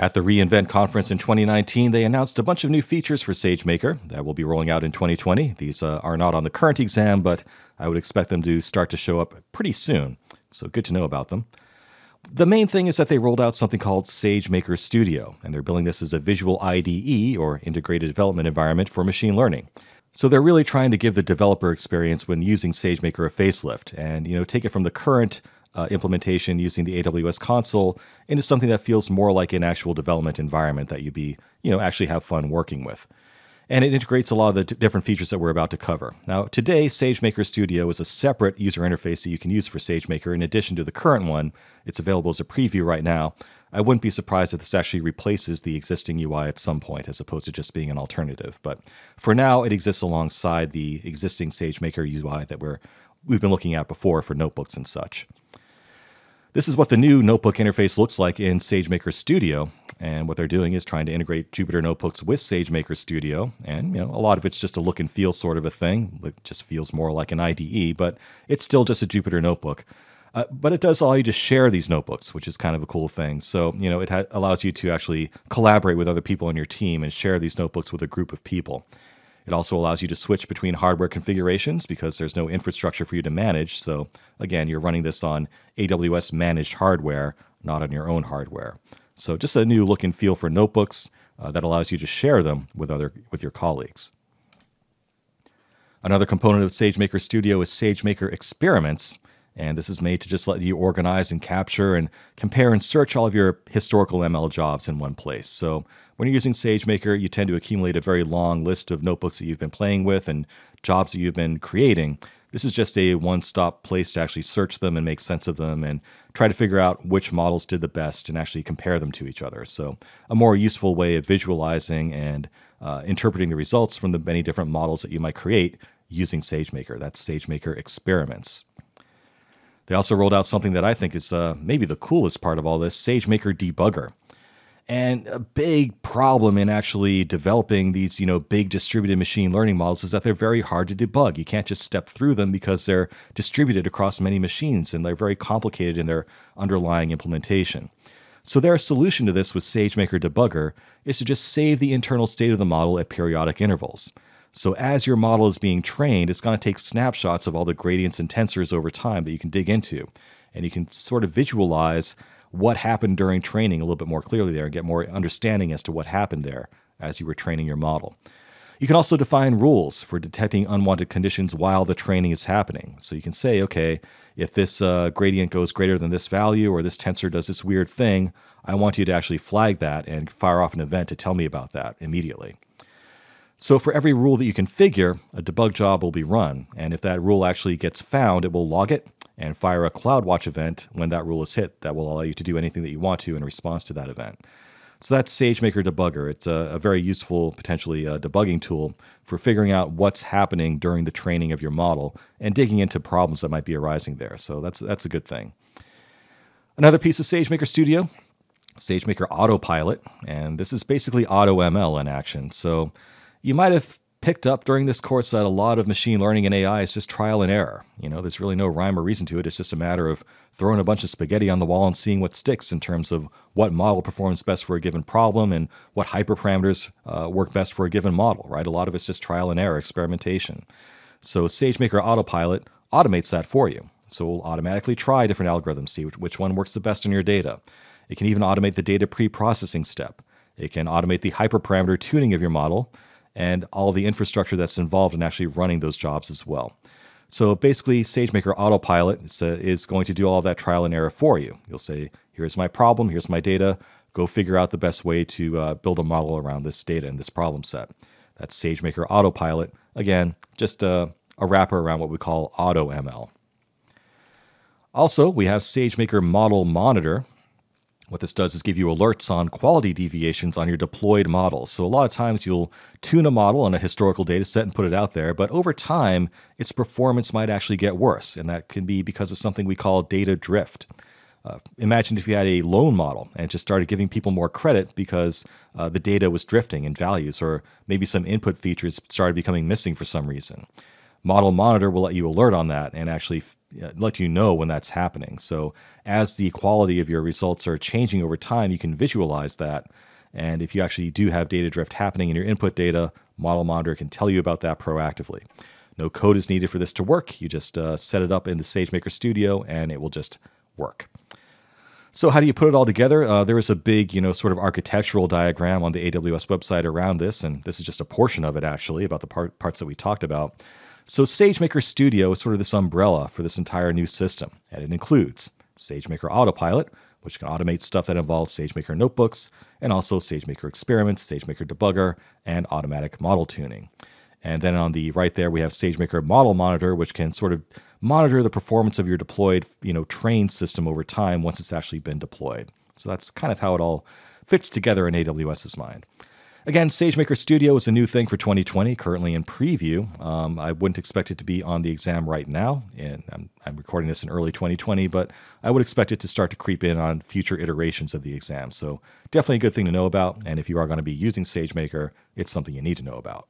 At the reInvent conference in 2019, they announced a bunch of new features for SageMaker that will be rolling out in 2020. These uh, are not on the current exam, but I would expect them to start to show up pretty soon. So good to know about them. The main thing is that they rolled out something called SageMaker Studio, and they're billing this as a visual IDE or integrated development environment for machine learning. So they're really trying to give the developer experience when using SageMaker a facelift and you know take it from the current uh, implementation using the AWS console into something that feels more like an actual development environment that you'd be, you know, actually have fun working with. And it integrates a lot of the different features that we're about to cover. Now, today, SageMaker Studio is a separate user interface that you can use for SageMaker in addition to the current one. It's available as a preview right now. I wouldn't be surprised if this actually replaces the existing UI at some point, as opposed to just being an alternative. But for now, it exists alongside the existing SageMaker UI that we're, we've been looking at before for notebooks and such. This is what the new notebook interface looks like in SageMaker Studio. And what they're doing is trying to integrate Jupyter notebooks with SageMaker Studio. And you know, a lot of it's just a look and feel sort of a thing. It just feels more like an IDE, but it's still just a Jupyter notebook. Uh, but it does allow you to share these notebooks, which is kind of a cool thing. So, you know, it allows you to actually collaborate with other people on your team and share these notebooks with a group of people. It also allows you to switch between hardware configurations because there's no infrastructure for you to manage. So, again, you're running this on AWS managed hardware, not on your own hardware. So, just a new look and feel for notebooks uh, that allows you to share them with other with your colleagues. Another component of SageMaker Studio is SageMaker Experiments. And this is made to just let you organize and capture and compare and search all of your historical ML jobs in one place. So when you're using SageMaker, you tend to accumulate a very long list of notebooks that you've been playing with and jobs that you've been creating. This is just a one stop place to actually search them and make sense of them and try to figure out which models did the best and actually compare them to each other. So, a more useful way of visualizing and uh, interpreting the results from the many different models that you might create using SageMaker. That's SageMaker Experiments. They also rolled out something that I think is uh, maybe the coolest part of all this SageMaker Debugger. And a big problem in actually developing these, you know, big distributed machine learning models is that they're very hard to debug. You can't just step through them because they're distributed across many machines and they're very complicated in their underlying implementation. So their solution to this with SageMaker Debugger is to just save the internal state of the model at periodic intervals. So as your model is being trained, it's going to take snapshots of all the gradients and tensors over time that you can dig into. And you can sort of visualize what happened during training a little bit more clearly there and get more understanding as to what happened there as you were training your model. You can also define rules for detecting unwanted conditions while the training is happening. So you can say, okay, if this uh, gradient goes greater than this value or this tensor does this weird thing, I want you to actually flag that and fire off an event to tell me about that immediately. So for every rule that you configure, a debug job will be run. And if that rule actually gets found, it will log it and fire a CloudWatch event when that rule is hit that will allow you to do anything that you want to in response to that event. So that's SageMaker Debugger. It's a, a very useful, potentially uh, debugging tool for figuring out what's happening during the training of your model and digging into problems that might be arising there. So that's that's a good thing. Another piece of SageMaker Studio, SageMaker Autopilot, and this is basically AutoML in action. So you might have picked up during this course that a lot of machine learning and AI is just trial and error. You know, there's really no rhyme or reason to it. It's just a matter of throwing a bunch of spaghetti on the wall and seeing what sticks in terms of what model performs best for a given problem and what hyperparameters uh, work best for a given model, right? A lot of it's just trial and error, experimentation. So SageMaker Autopilot automates that for you. So it will automatically try different algorithms, see which, which one works the best in your data. It can even automate the data pre-processing step. It can automate the hyperparameter tuning of your model and all the infrastructure that's involved in actually running those jobs as well. So basically, SageMaker Autopilot is, uh, is going to do all that trial and error for you. You'll say, here's my problem, here's my data, go figure out the best way to uh, build a model around this data and this problem set. That's SageMaker Autopilot. Again, just a, a wrapper around what we call AutoML. Also, we have SageMaker Model Monitor, what this does is give you alerts on quality deviations on your deployed models. So a lot of times you'll tune a model on a historical data set and put it out there, but over time, its performance might actually get worse. And that can be because of something we call data drift. Uh, imagine if you had a loan model and it just started giving people more credit because uh, the data was drifting in values, or maybe some input features started becoming missing for some reason. Model Monitor will let you alert on that and actually let you know when that's happening. So as the quality of your results are changing over time, you can visualize that. And if you actually do have data drift happening in your input data, Model Monitor can tell you about that proactively. No code is needed for this to work. You just uh, set it up in the SageMaker Studio and it will just work. So how do you put it all together? Uh, there is a big, you know, sort of architectural diagram on the AWS website around this, and this is just a portion of it actually about the part, parts that we talked about. So SageMaker Studio is sort of this umbrella for this entire new system, and it includes SageMaker Autopilot, which can automate stuff that involves SageMaker notebooks, and also SageMaker Experiments, SageMaker Debugger, and automatic model tuning. And then on the right there, we have SageMaker Model Monitor, which can sort of monitor the performance of your deployed, you know, trained system over time once it's actually been deployed. So that's kind of how it all fits together in AWS's mind. Again, SageMaker Studio is a new thing for 2020, currently in preview. Um, I wouldn't expect it to be on the exam right now, and I'm, I'm, recording this in early 2020, but I would expect it to start to creep in on future iterations of the exam. So, definitely a good thing to know about. And if you are going to be using SageMaker, it's something you need to know about.